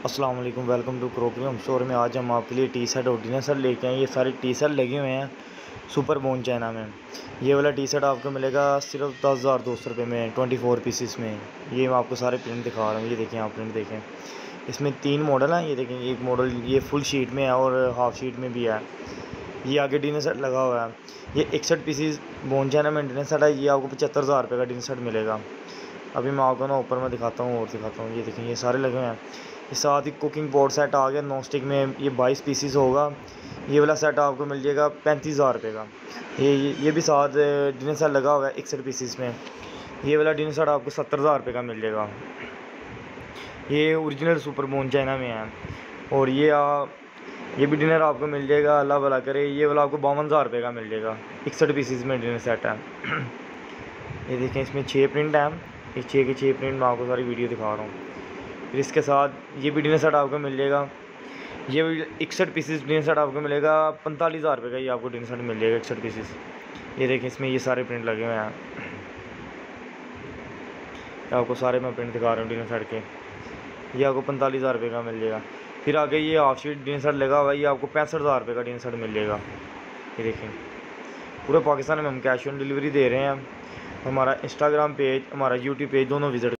अस्सलाम वालेकुम welcome to crockery home store में आज हम आपके लिए टी शर्ट और डिनर शर्ट लेके आए ये सारे टी शर्ट लगे हुए हैं सुपर बोन चाइना में। ये वाला टी शर्ट आपको मिलेगा सिर्फ़ दस हज़ार दो सौ रुपये में ट्वेंटी फोर पीसीस में। ये मैं आपको सारे प्रिंट दिखा रहा हूँ। ये देखें, आप प्रिंट देखें। इसमें तीन मॉडल हैं। ये देखें, एक मॉडल ये फुल शीट में है और हाफ़ शीट में भी है। ये आगे डिनर सेट लगा हुआ है। ये इकसठ पीसीस बोन चाइना में डिनर सेट है। ये आपको पचहत्तर हज़ार रुपये का डिनर सेट मिलेगा। अभी मैं आपको ना ऊपर में दिखाता हूँ और दिखाता हूँ। ये देखें ये सारे लगे हुए हैं। इस साथ ही कुकिंग बोर्ड सेट आ गया नॉन स्टिक में ये बाईस पीसीस होगा। ये वाला सेट आपको मिल जाएगा पैंतीस हज़ार रुपये का। ये ये भी साथ डिनर सेट लगा हुआ है इकसठ पीसीस में। ये वाला डिनर सेट आपको सत्तर हज़ार रुपये का मिल जाएगा। ये ओरिजिनल सुपर बोन चाइना में है। और ये आ, ये भी डिनर आपको मिल जाएगा अल्लाह भला करे। ये वाला आपको बावन हज़ार रुपये का मिल जाएगा। इकसठ पीसीस में डिनर सेट है। ये देखें इसमें छः प्रिंट हैं। इस छः के छः प्रिंट मैं आपको सारी वीडियो दिखा रहा हूँ। फिर इसके साथ ये भी डिनर सेट आपको मिल जाएगा। ये इकसठ पीसीस डिनर सेट आपको मिलेगा। पैंतालीस हज़ार रुपये का ये आपको डिनर सेट मिल जाएगा इकसठ पीसीस ये देखें इसमें ये सारे प्रिंट लगे हुए हैं। आपको सारे मैं प्रिंट दिखा रहा हूँ डिनर सेट के। ये आपको पैंतालीस हज़ार रुपये का मिल जाएगा। फिर आगे ये हाफ़ शीट डिनर सेट लगा हुआ ये आपको पैंसठ हज़ार रुपये का डिनर सेट मिल जाएगा। ये देखें पूरे पाकिस्तान में हम कैश ऑन डिलीवरी दे रहे हैं। हमारा इंस्टाग्राम पेज हमारा यूट्यूब पेज दोनों विज़िट